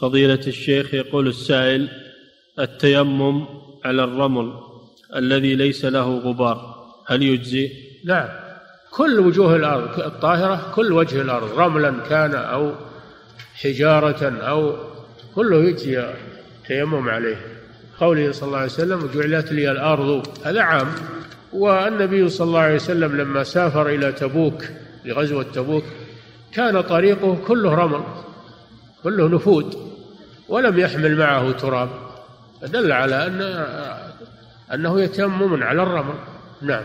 فضيلة الشيخ يقول السائل التيمم على الرمل الذي ليس له غبار هل يجزي؟ نعم. كل وجوه الأرض الطاهرة كل وجه الأرض رملا كان أو حجارة أو كله يجزي التيمم عليه. قوله صلى الله عليه وسلم جعلت لي الأرض هذا عام. والنبي صلى الله عليه وسلم لما سافر إلى تبوك لغزوة تبوك كان طريقه كله رمل كله نفود ولم يحمل معه تراب. فدل على أن أنه يتيمم على الرمل. نعم.